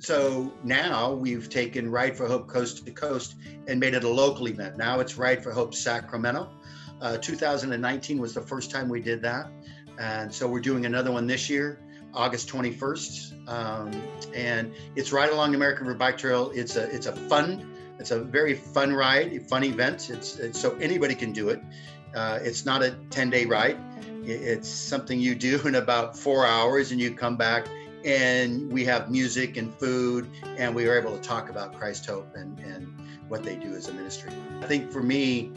so now we've taken Ride for Hope Coast to Coast and made it a local event. Now it's Ride for Hope Sacramento. Uh, 2019 was the first time we did that. And so we're doing another one this year, August 21st. Um, and it's right along the American River Bike Trail. It's a it's a fun, it's a very fun ride, fun event. It's, it's so anybody can do it. Uh, it's not a 10 day ride. It's something you do in about four hours and you come back and we have music and food and we were able to talk about christ hope and, and what they do as a ministry. I think for me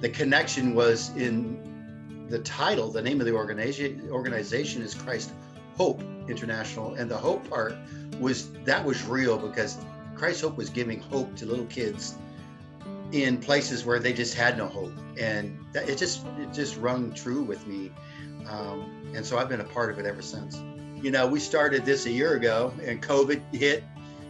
the connection was in the title the name of the organization organization is christ hope international. And the hope part was that was real because christ hope was giving hope to little kids in places where they just had no hope. And that, it just it just rung true with me. Um, and so i've been a part of it ever since you know, we started this a year ago and COVID hit.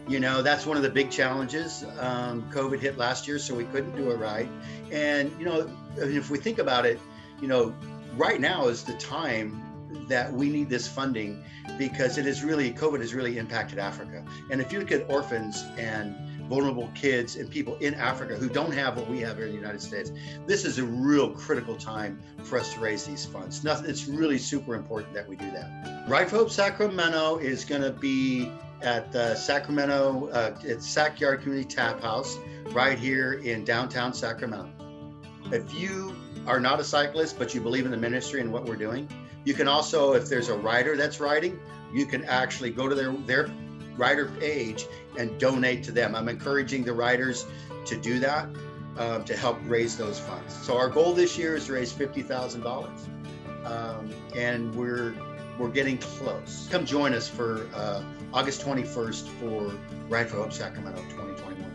You know, that's one of the big challenges. Um, COVID hit last year, so we couldn't do it right. And, you know, if we think about it, you know, right now is the time that we need this funding because it is really, COVID has really impacted Africa. And if you look at orphans and vulnerable kids and people in Africa who don't have what we have here in the United States. This is a real critical time for us to raise these funds. Nothing, it's really super important that we do that. Ride Hope Sacramento is going to be at the Sacramento, uh, it's Sacyard Community Tap House right here in downtown Sacramento. If you are not a cyclist, but you believe in the ministry and what we're doing, you can also, if there's a rider that's riding, you can actually go to their, their rider page and donate to them. I'm encouraging the writers to do that um, to help raise those funds. So our goal this year is to raise fifty thousand um, dollars, and we're we're getting close. Come join us for uh, August 21st for Ride for Hope Sacramento 2021.